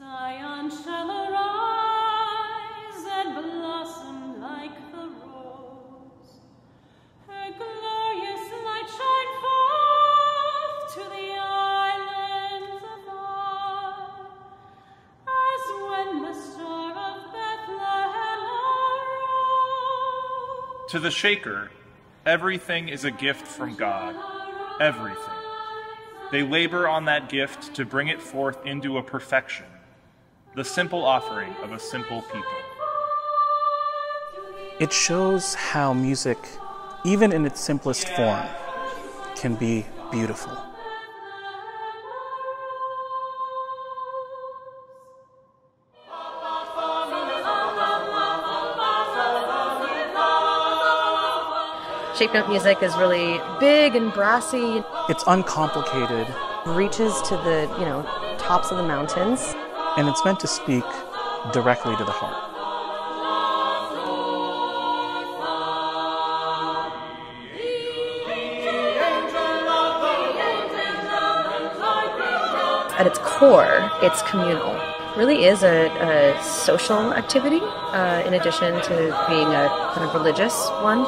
Zion shall arise and blossom like the rose. Her glorious light shine forth to the islands afar, as when the star of Bethlehem arose. To the shaker, everything is a gift from God. Everything. They labor on that gift to bring it forth into a perfection, the simple offering of a simple people. It shows how music, even in its simplest form, can be beautiful. Shape note music is really big and brassy, It's uncomplicated, reaches to the, you know, tops of the mountains. And it's meant to speak directly to the heart. At its core, it's communal. Really is a, a social activity, uh, in addition to being a kind of religious one.